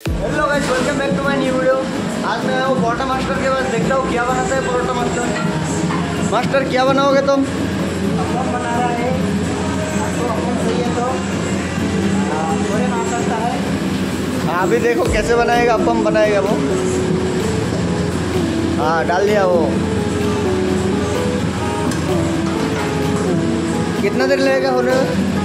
Hello guys welcome back to my new video आज मैं आया हूँ परोटा मास्टर के पास देखता हूँ क्या बनाता है परोटा मास्टर मास्टर क्या बनाओगे तुम? अप्पम बना रहा है। आपको अप्पम चाहिए तो थोड़े बना सकता है। हाँ अभी देखो कैसे बनाएगा अपम बनाएगा वो। हाँ डाल दिया वो। कितना देर लगेगा होने में?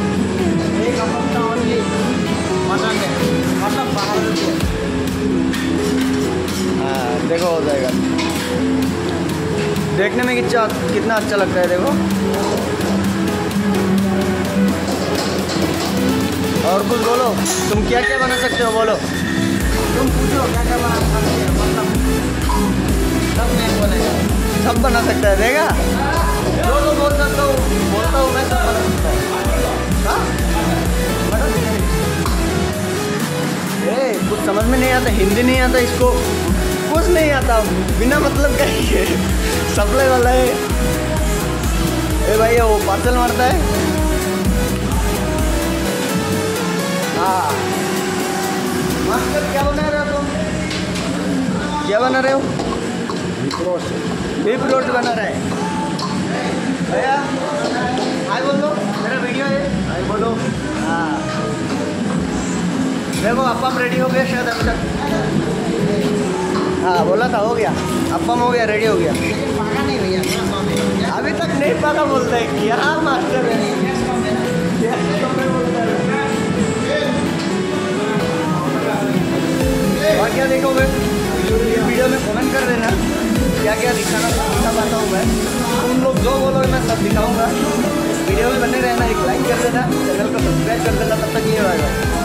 देखने में कितना कितना अच्छा लगता है, देखो। और कुछ बोलो, तुम क्या क्या बना सकते हो, बोलो। तुम पूछो, क्या क्या बना सकते हैं मतलब सब नहीं बोलेगा सब बना सकता है देगा जो तो बोल सकता हूँ, बोलता हूँ, मैं सब बना सकता हूँ। हाँ? कुछ समझ में नहीं आता, हिंदी नहीं आता इसको। कुछ नहीं आता बिना मतलब का ही है। सप्लाई वाला है। ए भाई, वो पार्सल मारता है। हाँ। क्या बना रहे हो तुम? क्या बना रहे हो? बीफ रोस्ट बना रहा भैया, हाय बोल। मेरा वीडियो है। हाय बोलो। हाँ। देखो अप्पम रेडी हो गए शायद अभी तक। हाँ बोला था, हो गया। अप्पम हो गया, रेडी हो गया। अभी तक नहीं पाका बोलता क्या मास्टर है? और क्या देखोगे वीडियो में कमेंट कर देना क्या क्या दिखाना दिखा पाता हूँ मैं। तुम लोग जो बोलो, मैं सब दिखाऊँगा। वीडियो में बने रहना, एक लाइक कर देना, चैनल को सब्सक्राइब कर देना, तब तक ये होगा